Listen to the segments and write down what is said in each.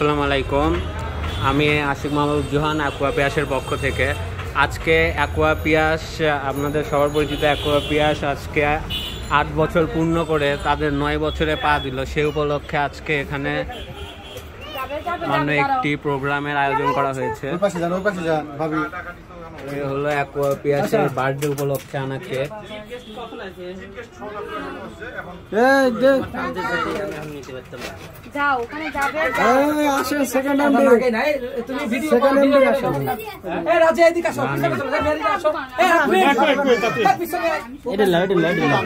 আসসালামু আলাইকুম। আমি আশিক মাহমুদ জোহান, অ্যাকোয়া পিয়াসের পক্ষ থেকে। আজকে অ্যাকোয়া পিয়াস, আপনাদের সবার পরিচিত অ্যাকোয়া পিয়াস আজকে আট বছর পূর্ণ করে তাদের নয় বছরে পা দিল। সে উপলক্ষে আজকে এখানে অন্য একটি প্রোগ্রামের আয়োজন করা হয়েছে। হলো অ্যাকোয়া বার্থডে উপলক্ষে আনা কেক এই যে যাও ওখানে যাবে। এই আসেন সেকেন্ড হ্যান্ড সেকেন্ড হ্যান্ড আসেন। এটা লাও এটা লাও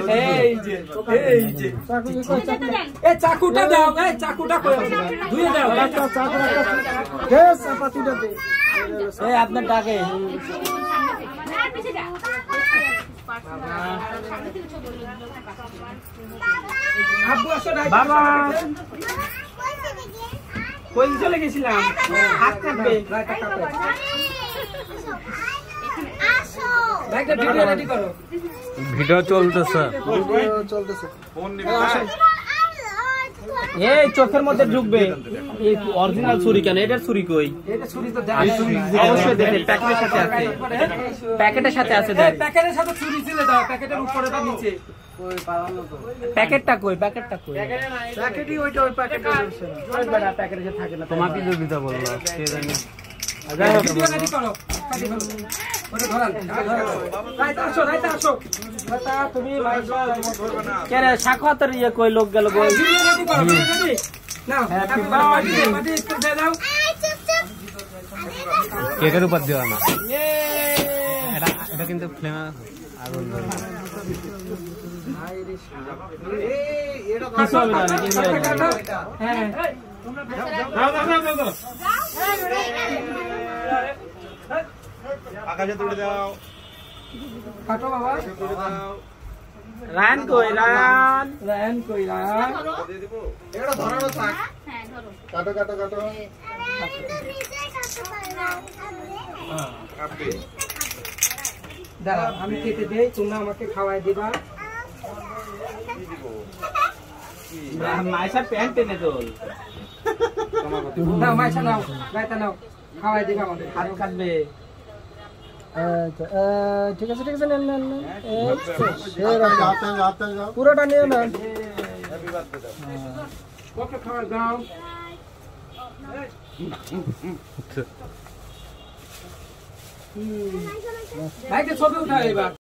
চাকুটা দাও এই চাকুটা কই ধুয়ে দাও। কে চাপাতিটা দে। এই আপনার ডাকে। আর পিছে যা আব্বু আসো বাবা। কই চলে গেছিলাম? হাত কাটবে ভিডিও রেডি করো ভিডিও চলতেছে ভিডিও চলতেছে এই চোখের মধ্যে ঢুকবে। এই অরিজিনাল ছুরি কেন? এটার ছুরি কই? এটা ছুরি তো অবশ্যই দেখে প্যাকেটের সাথে আছে। প্যাকেটের সাথে আছে দেখ। প্যাকেটের সাথে ছুরি ছিলে দাও প্যাকেটের উপরে বা নিচে। প্যাকেটটা কই? প্যাকেটটা কই? প্যাকেটই ওইটা ওই প্যাকেটে রয়েছে ওই বেটা প্যাকেটে থাকে না তোমাকে তো বলল? কে জানি? ভিডিও রেডি করো কাটি ফেলো ওটা ধরান। রাইতে আসো রাইতে আসো। বাতা তুমি মাইশা কে রে সাখাতের ইয়ে কই লোক গেল কেকের উপর দেওয়া না। এটা এটা কিন্তু ফ্লেম আগুন কিছু হবে না হ্যাঁ। আকাশে তুলে দাও। কাটো বাবা। তুলে দাও। রান কই রান। রান কই দিব। এটা ধরানো থাক। হ্যাঁ ধরো। কাটো কাটো কাটো। দাঁড়া আমি কেটে দেই তোমরা আমাকে খাওয়াই দিবা। মাইশা প্যান্ট টেনে তোল নাও মাইশা নাও গাইতা নাও খাওয়াই দিবা আমাকে হাত কাটবে। ঠিক আছে ঠিক আছে নেন নেন নেন এই তো, সেরকম। পুরোটা নিয়ে নেন হ্যাপি বার্থডে দাও ওকে খাওয়াই দাও ভাইকে ছবি উঠাও এবার